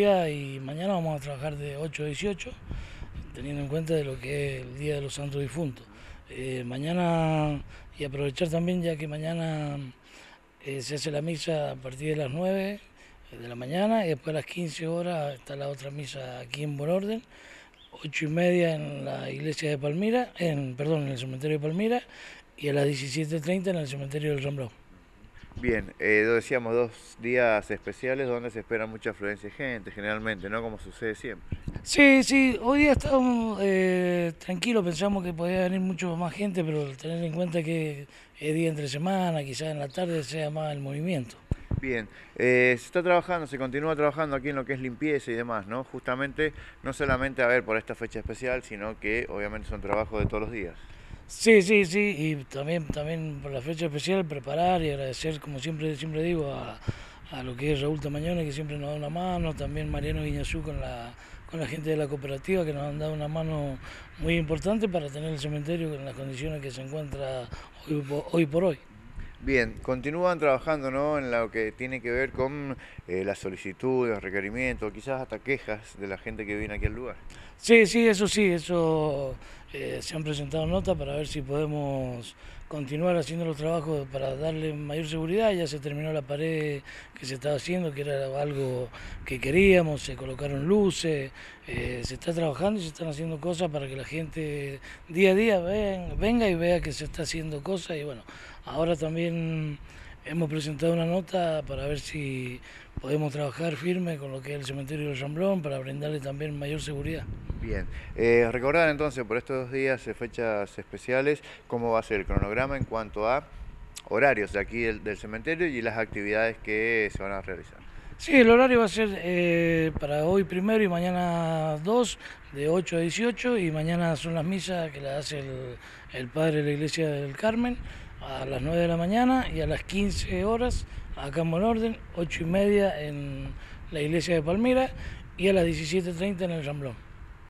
y mañana vamos a trabajar de 8 a 18, teniendo en cuenta de lo que es el Día de los Santos Difuntos. Eh, mañana, y aprovechar también ya que mañana eh, se hace la misa a partir de las 9 de la mañana y después a las 15 horas está la otra misa aquí en Buen Orden, 8 y media en la iglesia de Palmira, en, perdón, en el cementerio de Palmira y a las 17.30 en el cementerio del Ramblón. Bien, eh, decíamos dos días especiales donde se espera mucha afluencia de gente, generalmente, ¿no? Como sucede siempre. Sí, sí, hoy día estamos eh, tranquilos, pensamos que podía venir mucho más gente, pero tener en cuenta que es día entre semana, quizás en la tarde sea más el movimiento. Bien, eh, se está trabajando, se continúa trabajando aquí en lo que es limpieza y demás, ¿no? Justamente, no solamente a ver por esta fecha especial, sino que obviamente son trabajos de todos los días. Sí, sí, sí, y también, también por la fecha especial preparar y agradecer, como siempre siempre digo, a, lo que es Raúl Tamañone, que siempre nos da una mano, también Mariano Guiñazú con la, con la gente de la cooperativa, que nos han dado una mano muy importante para tener el cementerio en las condiciones que se encuentra hoy por hoy. Bien, continúan trabajando ¿no? en lo que tiene que ver con eh, las solicitudes, requerimientos, quizás hasta quejas de la gente que viene aquí al lugar. Sí, sí, eso sí, eso eh, se han presentado notas para ver si podemos continuar haciendo los trabajos para darle mayor seguridad. Ya se terminó la pared que se estaba haciendo, que era algo que queríamos, se colocaron luces, eh, se está trabajando y se están haciendo cosas para que la gente día a día venga y vea que se está haciendo cosas y bueno, ahora también hemos presentado una nota para ver si podemos trabajar firme con lo que es el cementerio de Ramblón para brindarle también mayor seguridad. Bien, eh, recordar entonces por estos dos días, eh, fechas especiales, cómo va a ser el cronograma en cuanto a horarios de aquí del, cementerio y las actividades que se van a realizar. Sí, el horario va a ser eh, para hoy primero y mañana dos, de 8 a 18, y mañana son las misas que las hace el, el padre de la iglesia del Carmen a las 9 de la mañana y a las 15 horas acá en Orden, 8 y media en la iglesia de Palmira y a las 17.30 en el Ramblón.